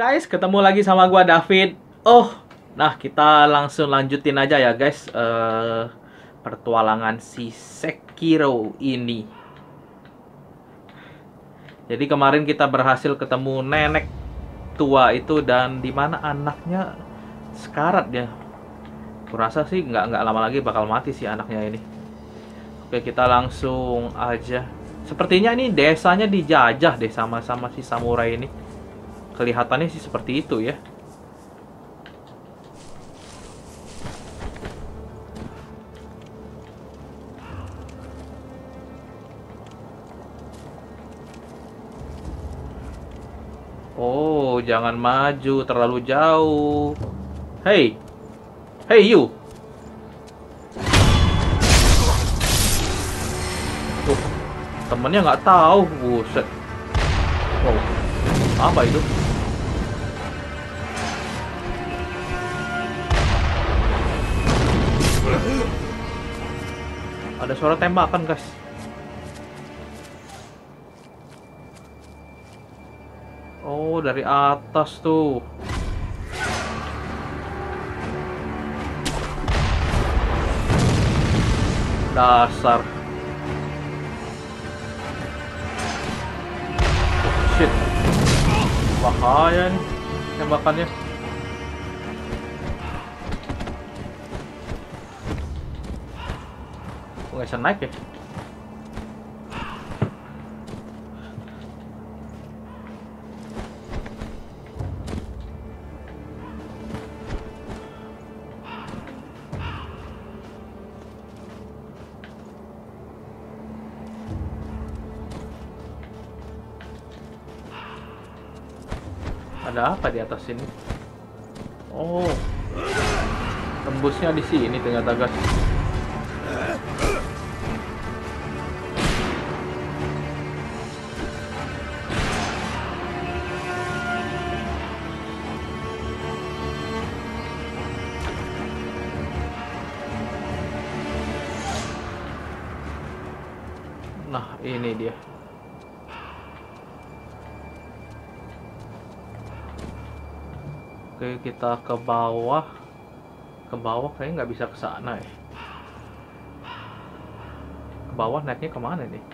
Guys, ketemu lagi sama gua David. Oh, nah kita langsung lanjutin aja ya guys eh pertualangan si Sekiro ini. Jadi kemarin kita berhasil ketemu nenek tua itu dan di mana anaknya sekarat dia. Kurasa sih nggak nggak lama lagi bakal mati sih anaknya ini. Oke kita langsung aja. Sepertinya ini desanya dijajah deh sama sama si samurai ini. Kelihatannya sih seperti itu ya. Oh, jangan maju terlalu jauh. Hey, hey you. Temennya nggak tahu. Buset. Wow, apa itu? Ada suara tembakan, guys. Oh, dari atas tuh. Dasar. Shit. Bahaya nih tembakannya. Bisa naik ya? Ada apa di atas sini? Oh. Tembusnya di sini ternyata, guys. Nah, ini dia. Oke, kita ke bawah. Ke bawah kayaknya nggak bisa ke sana ya. Ke bawah naiknya ke mana nih?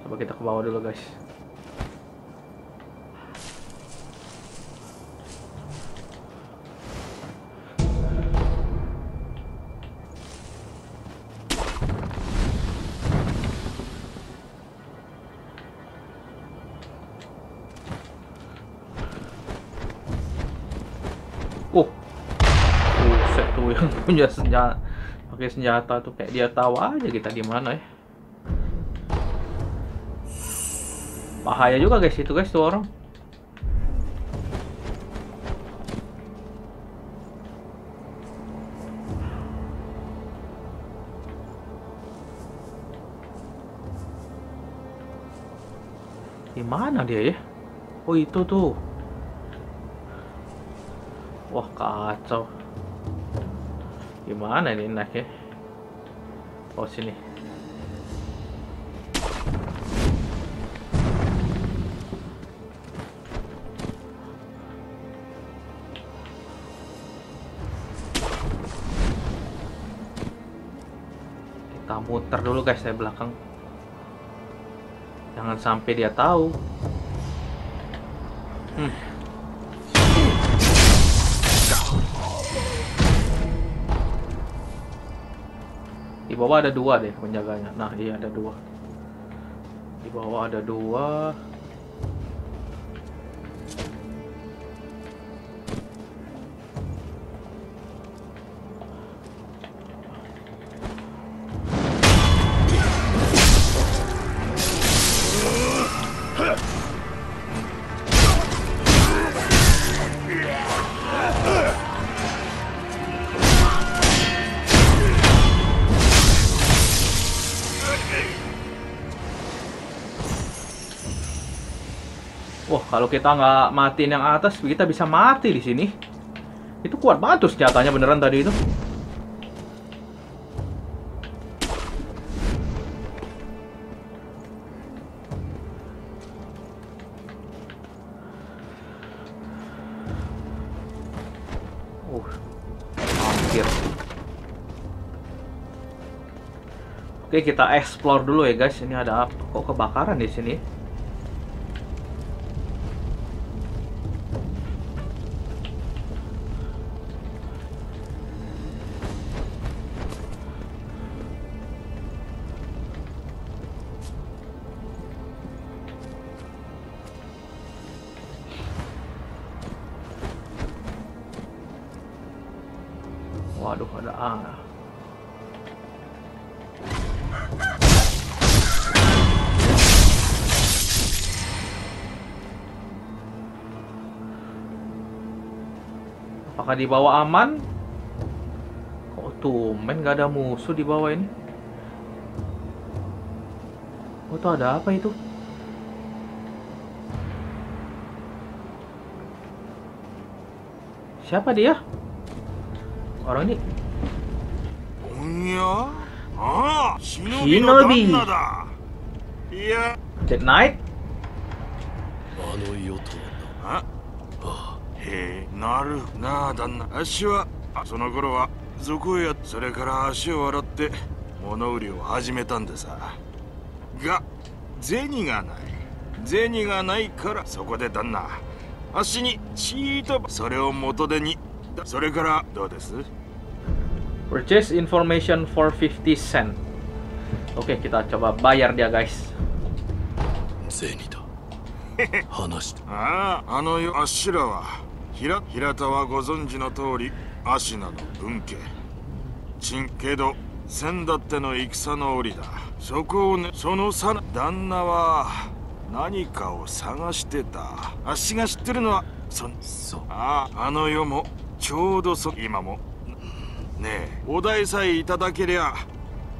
Coba kita ke bawah dulu, guys. Punya senjata, pakai senjata tuh kayak dia tahu aja kita di mana ya. Bahaya juga guys itu guys tuh orang. Di mana dia ya? Oh itu tuh. Wah kacau. Gimana ini naiknya? Oh sini. Kita muter dulu guys dari belakang. Jangan sampai dia tahu. Bawah ada dua deh penjaganya. Nah, iya ada dua. Di bawah ada dua. Kalau kita nggak matiin yang atas, kita bisa mati di sini. Itu kuat banget tuh senjatanya beneran tadi itu. Uh, Oke, kita explore dulu ya guys. Ini ada apa? Kok kebakaran di sini? Apakah di bawah aman? Kok tumben gak ada musuh di bawah ini? Oh, tuh ada apa itu? Siapa dia? Orang ini? Shinobi. Shinobi. Dead Knight? なるなあ旦那。あっしはあその頃は俗へやそれから足を洗って物売りを始めたんでさ。が銭がない。銭がないからそこで旦那あっしにチートそれを元手にだそれからどうです？Purchase information for 50 cent. Oke, kita coba bayar dia, guys. 銭だ話したあああのよあっしらは平平田はご存知の通り芦名の分家。陳けど先だっての戦の折だ。そこをねそのさな旦那は何かを探してた。あっしが知ってるのはそんそう。あああの世もちょうどそ今も。ねえお題さえいただけりゃ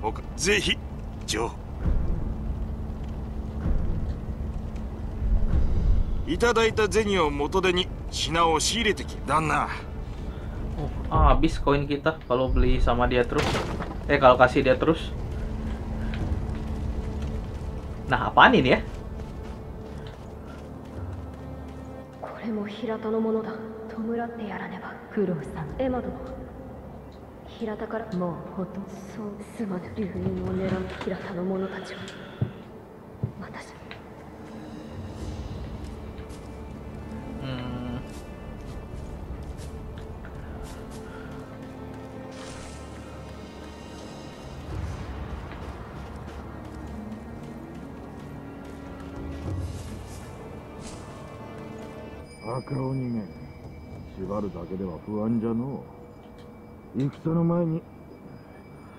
僕ぜひ情いただいた銭を元手に品を仕入れてき旦那 Oh, ah, habis koin kita kalau beli sama dia terus. Eh, kalau kasih dia terus. Nah, apaan ini ya? これも平田のものだ弔ってやらねば九郎さんエマ殿平田からもうほとんどそうすまぬ流人を狙う平田の者たちは赤鬼め縛るだけでは不安じゃのう。戦の前に。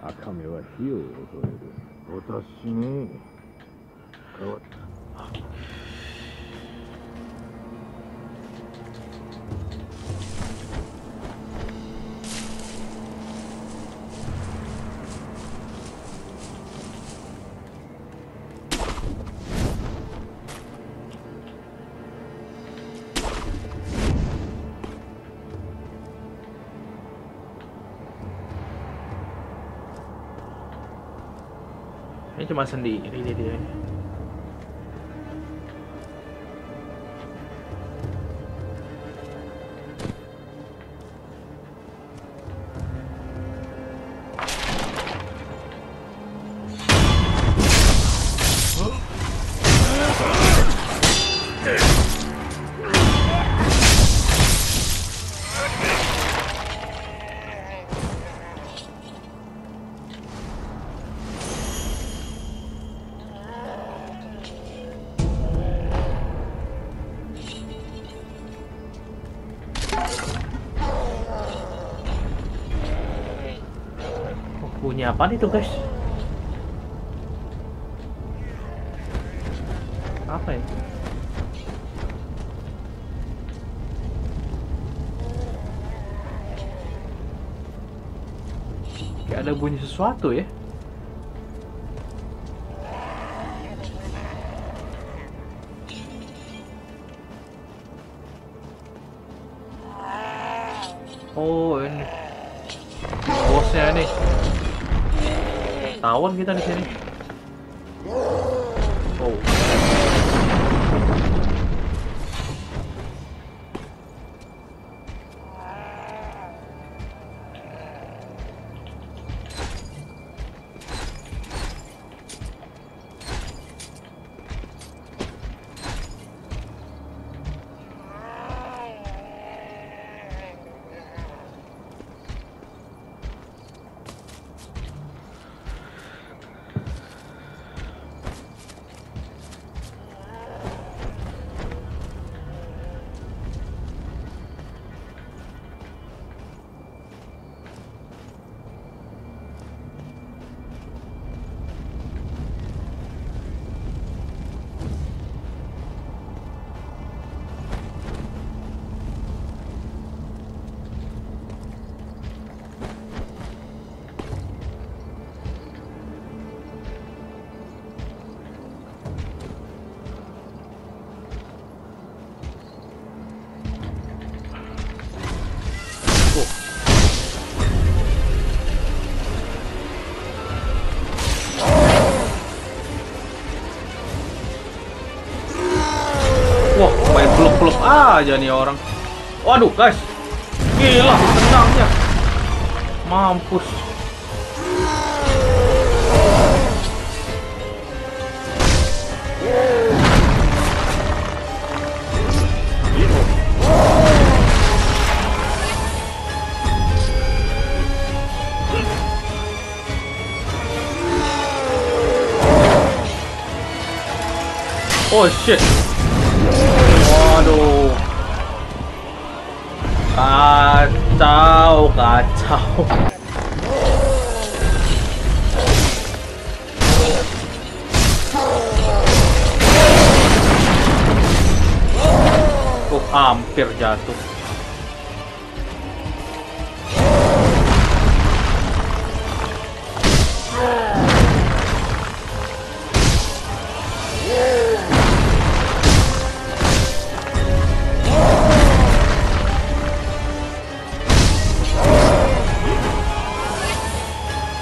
赤目は火を恐れる。私ねかわ ini cuma sendiri dia bunyi apa itu, guys? Apa itu? Kayak ada bunyi sesuatu ya. Tawan kita di sini. Aja nih orang. Waduh, guys. Gila, tenangnya. Mampus. Oh shit. Waduh. Kacau, kacau. Oh, hampir jatuh.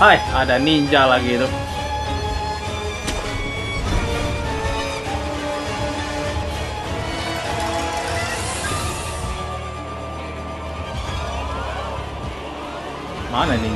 Hai, ada ninja lagi itu. Mana ninja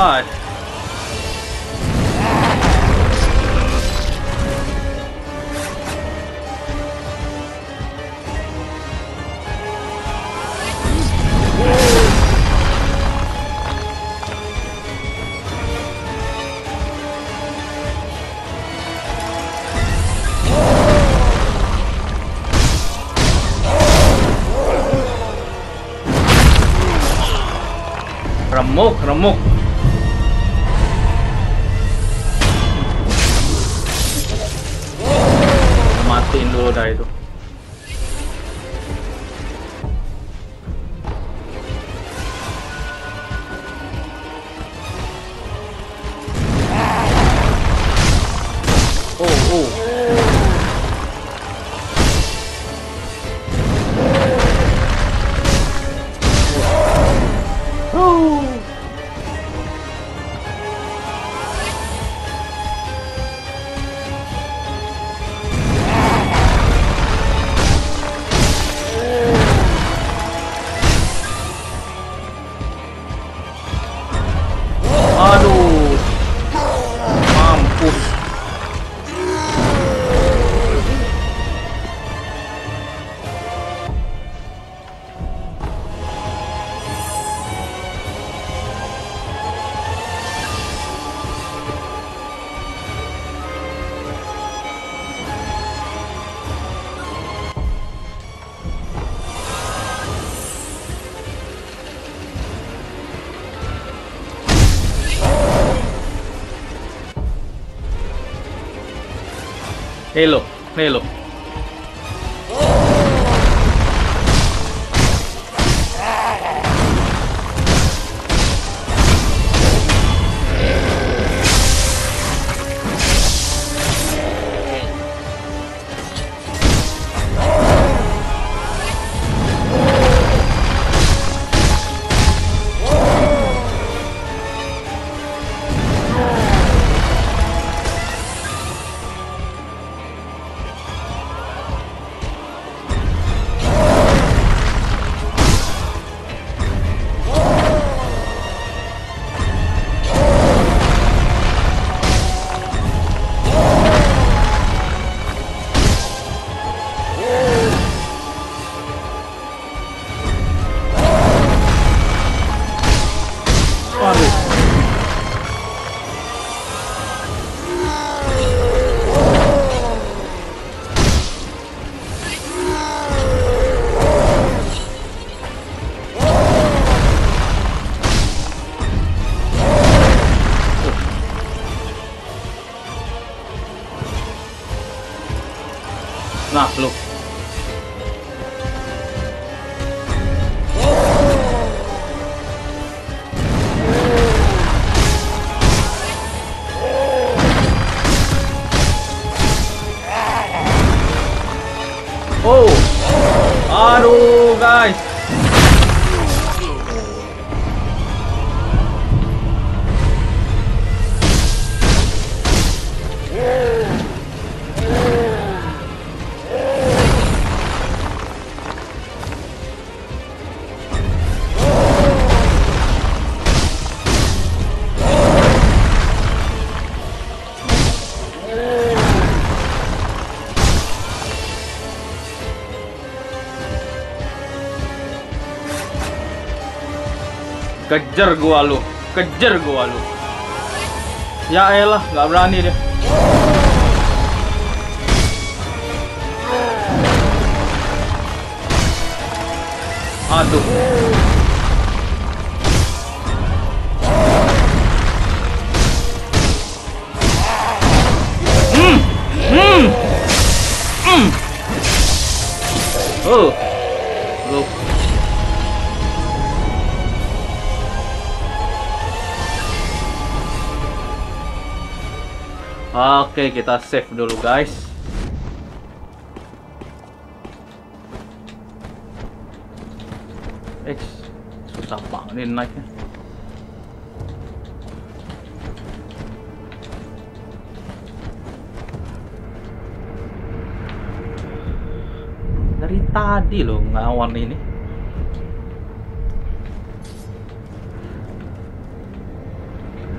hot. Halo, Halo. Kejar gua lu, kejar gua lu. Ya elah, nggak berani dia. Aduh. Oke, kita save dulu, guys. X susah banget ini naiknya. Dari tadi loh ngawan ini.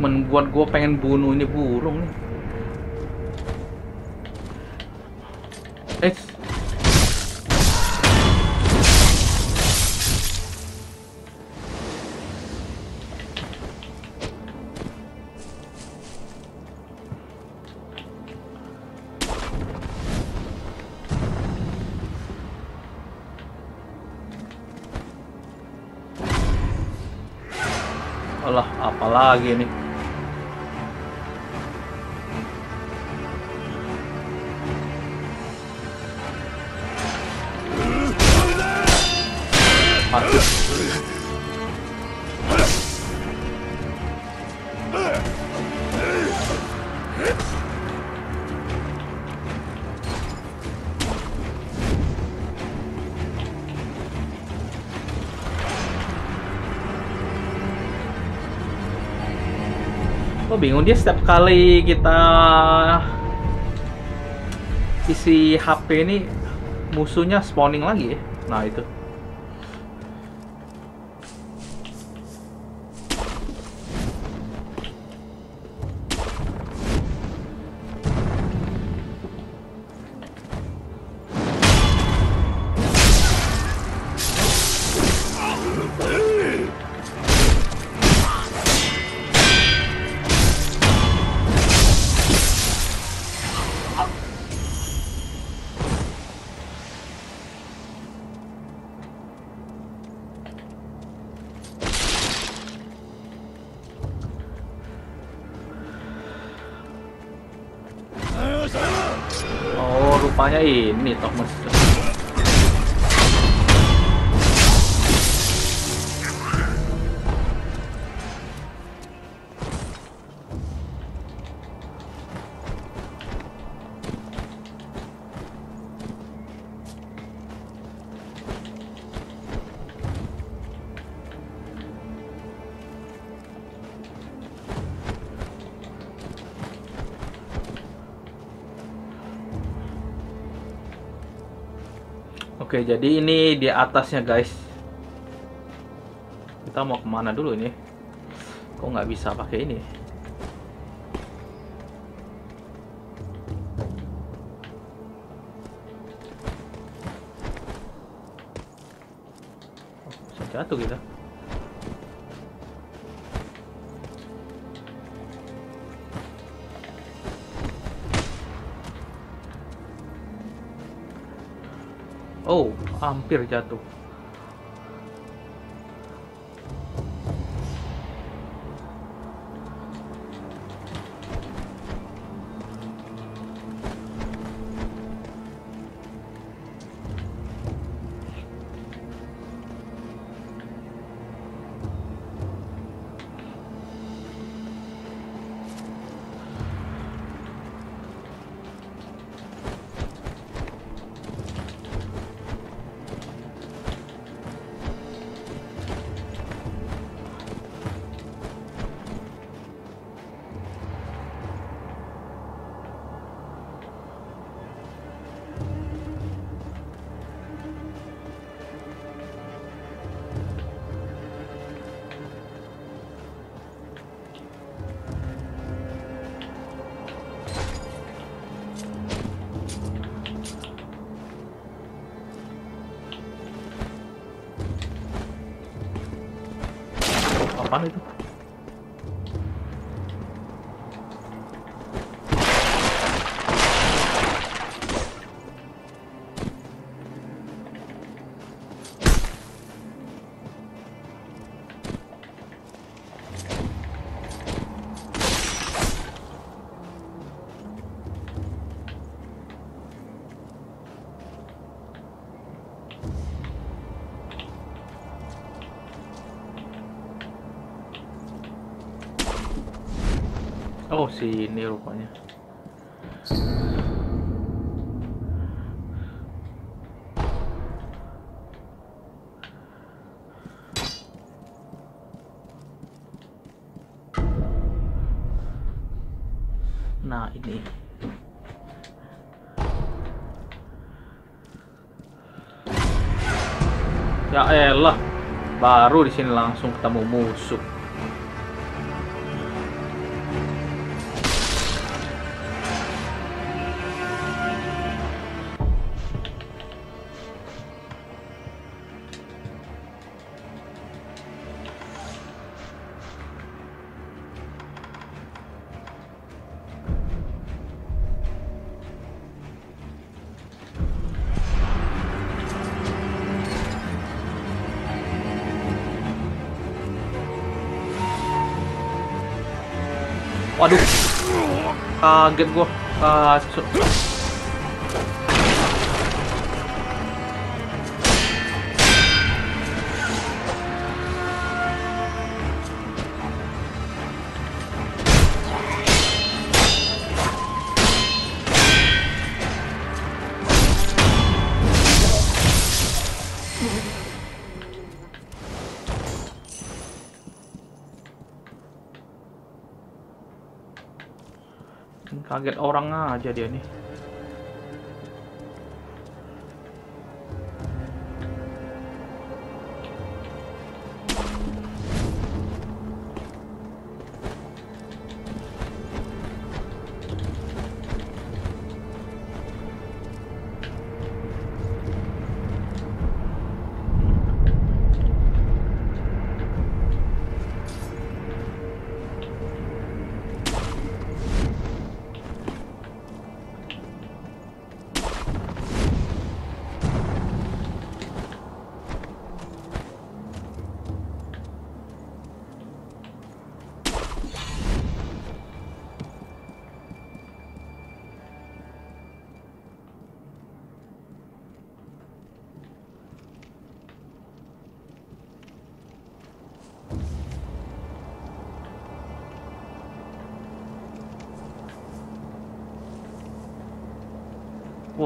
Membuat gue pengen bunuh ini burung nih. X Alah, apalagi nih? Dia setiap kali kita isi HP ini musuhnya spawning lagi ya. Nah itu. Jadi ini di atasnya guys. Kita mau ke mana dulu ini? Kok nggak bisa pakai ini? Jatuh kita. Oh, hampir jatuh. papá. Sini rupanya. Nah, ini. Ya elah, baru di sini langsung ketemu musuh. Waduh. Kaget gua. Kasut. Kaget orang aja dia nih.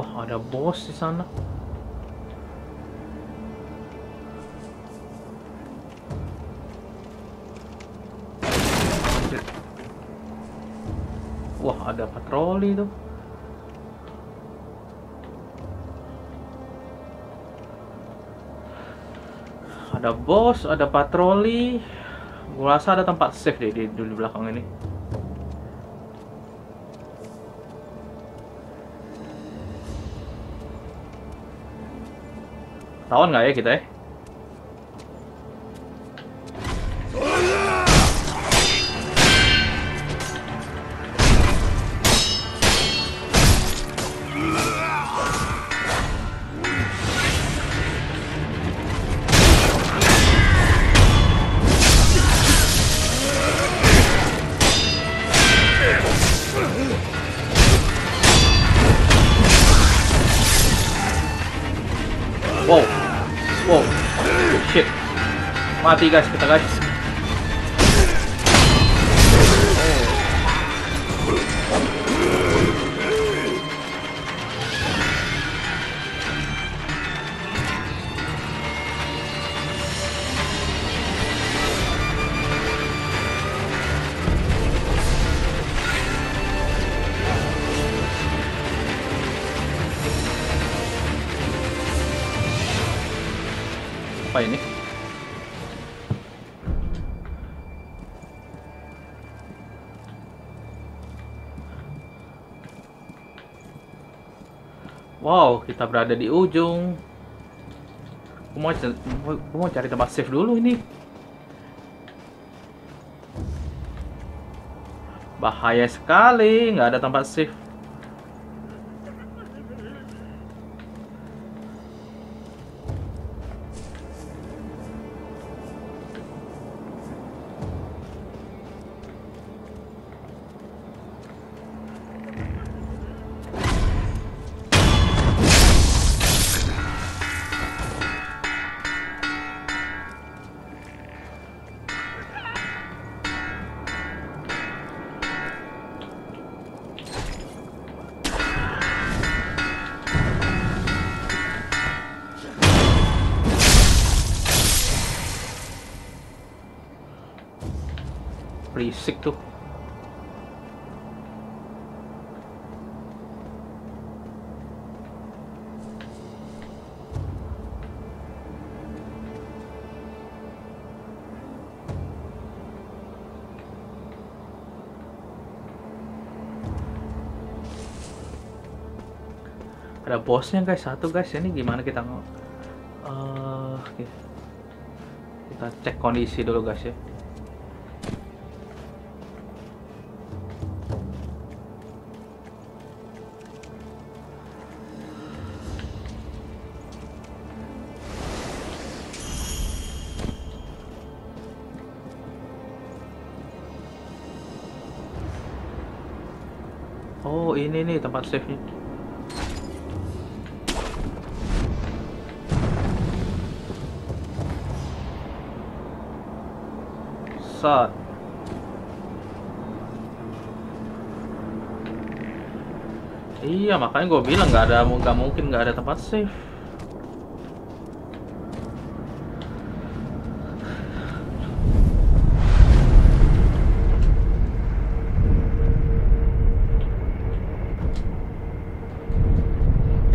Wah, ada bos di sana. Wah, ada patroli tuh. Ada bos, ada patroli. Gua rasa ada tempat safe deh di, di belakang ini. Tawan nggak ya kita ya? Mati guys kita guys. Apa berada di ujung. Aku mau, aku mau cari tempat safe dulu ini. Bahaya sekali, nggak ada tempat safe. Berisik tuh. Ada bosnya guys, satu guys. Ini gimana kita oke. kita cek kondisi dulu guys ya. Ini tempat save-nya. Sat. Iya makanya gue bilang nggak ada nggak mungkin nggak ada tempat save.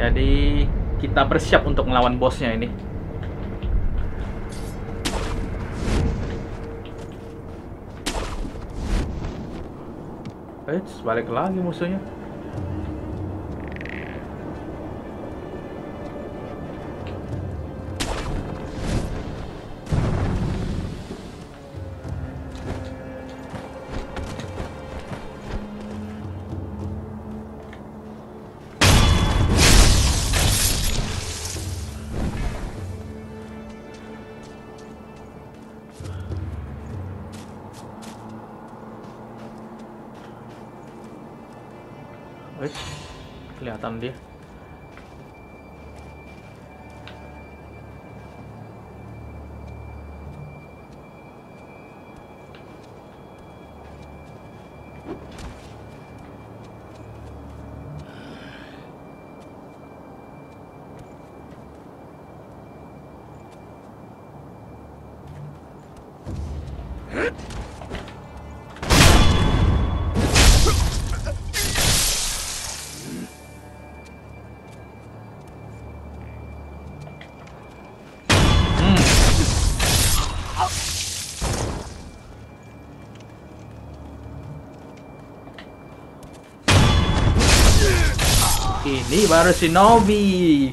Jadi kita bersiap untuk melawan bosnya ini. Eits, balik lagi musuhnya. Ini baru Shinobi.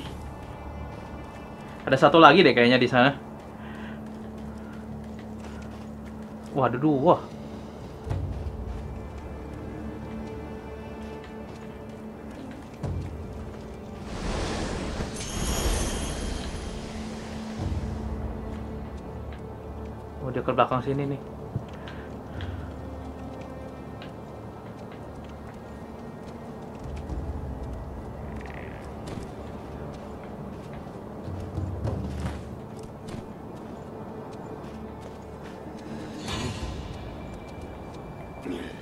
Ada satu lagi deh kayaknya di sana. Wah, ada dua. Oh, dia ke belakang sini nih. Yeah.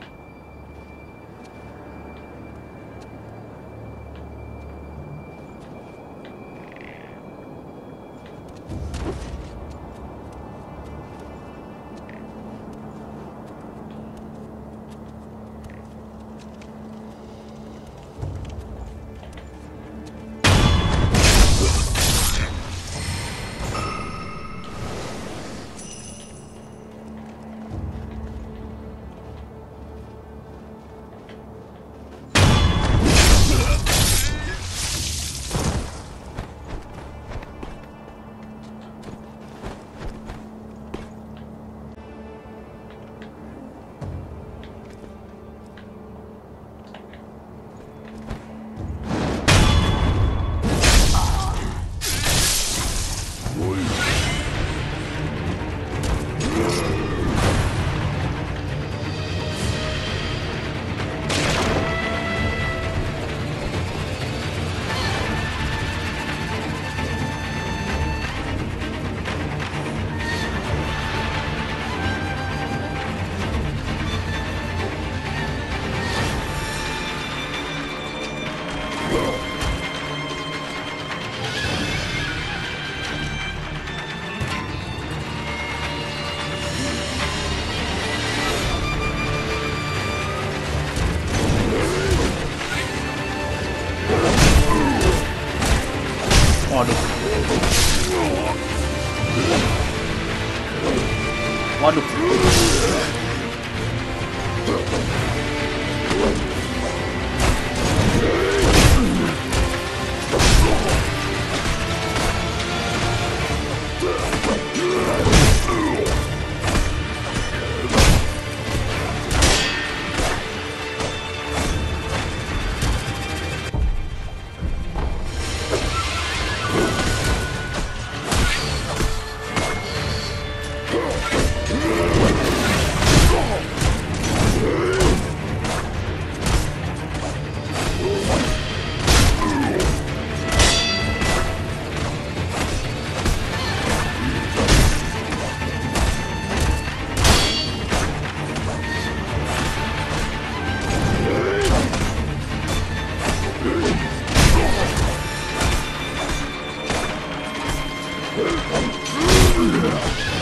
Oh! Yeah.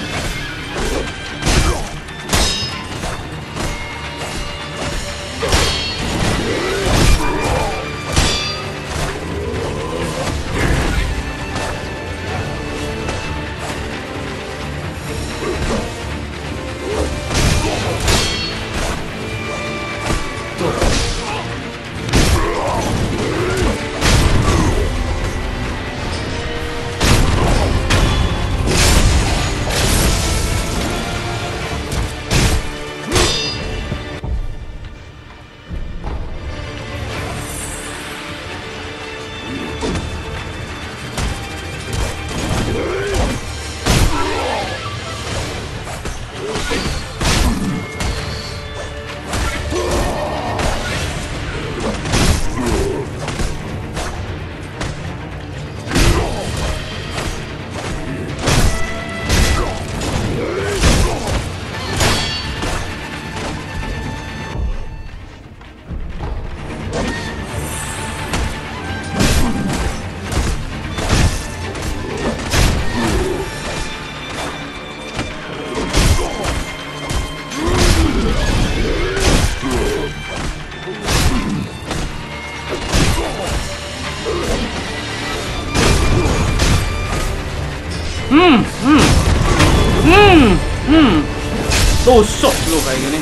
Tusuk lu kayak gini.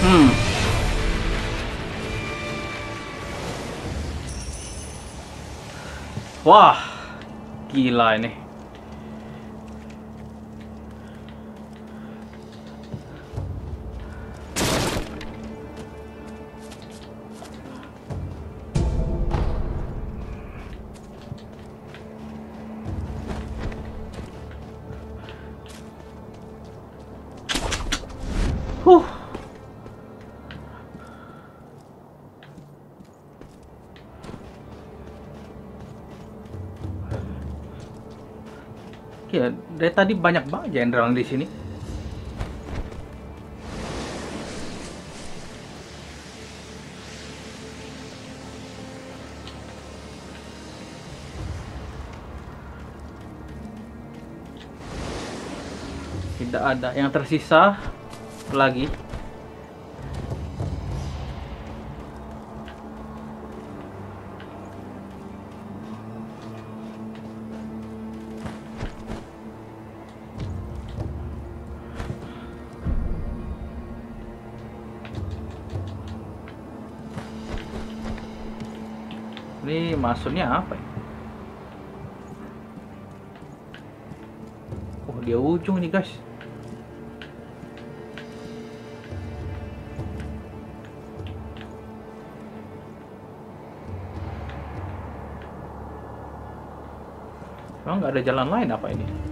Hmm. Wah, gila ini. Tadi banyak banget jenderal di sini. Tidak ada yang tersisa lagi. Ini maksudnya apa ya? Oh, dia ujung nih, guys. Emang nggak ada jalan lain apa ini?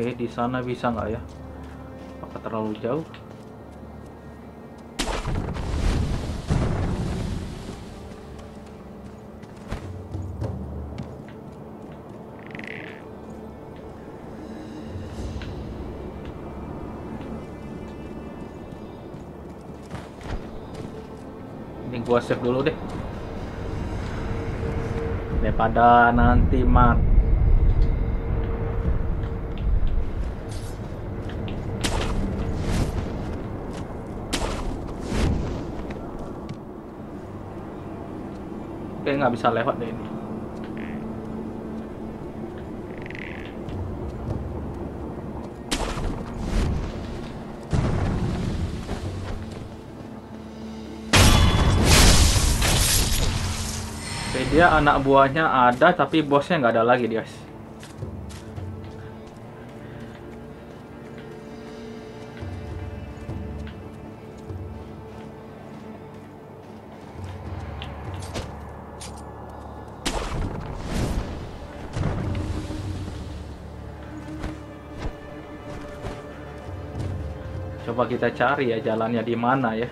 Oke di sana bisa nggak ya? Apa terlalu jauh? Ini gua save dulu deh. Daripada nanti mat nggak bisa lewat deh ini. Oke, dia anak buahnya ada tapi bosnya nggak ada lagi guys. Kita cari ya jalannya di mana ya.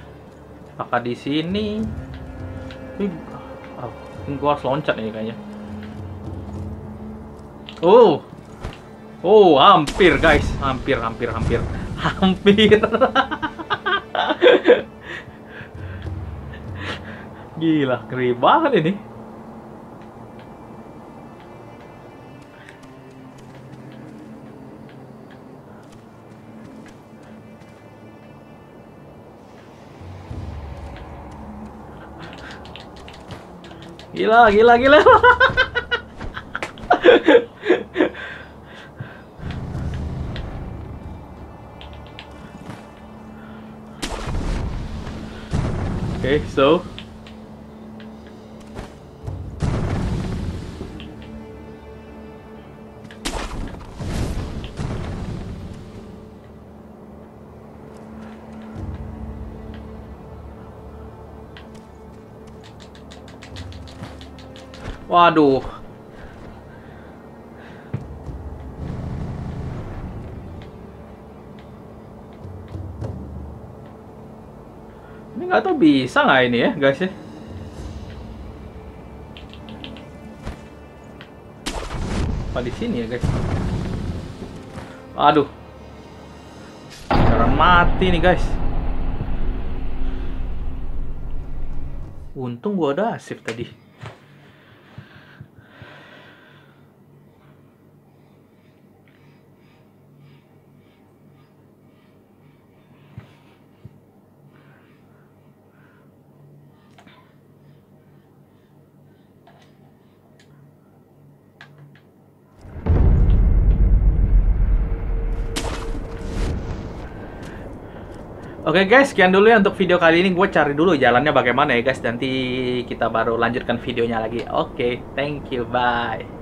Apakah di sini? Ini, oh, gua harus loncat nih kayaknya. Oh, oh, hampir guys, hampir, hampir, hampir, hampir. Gila, ngeri banget ini. Gila, gila, gila. okay, so Waduh. Ini nggak tahu bisa nggak ini ya, guys ya. Apa di sini ya, guys? Aduh. Sekarang mati nih, guys. Untung gua ada save tadi. Oke guys, sekian dulu ya untuk video kali ini. Gue cari dulu jalannya bagaimana ya guys. Nanti kita baru lanjutkan videonya lagi. Oke, thank you, bye.